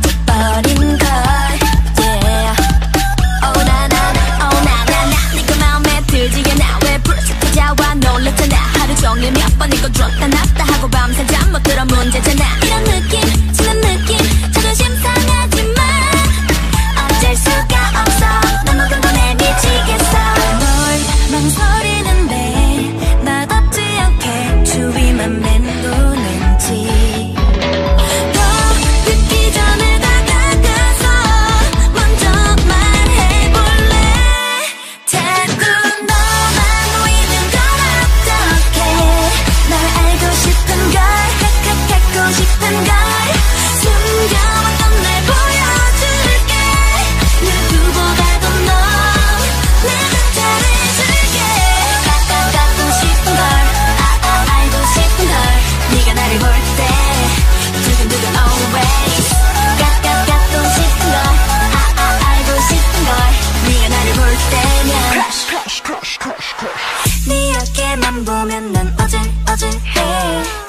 빠져버린 걸뛰어 오나, 나 오나, oh, 나, 나, 네가 마음에 들지 않아 왜 불쑥 찾아와 놀랬잖아. 하루 종일 몇 번 이거 줬다 나. 만 보면 난 어질 어질해.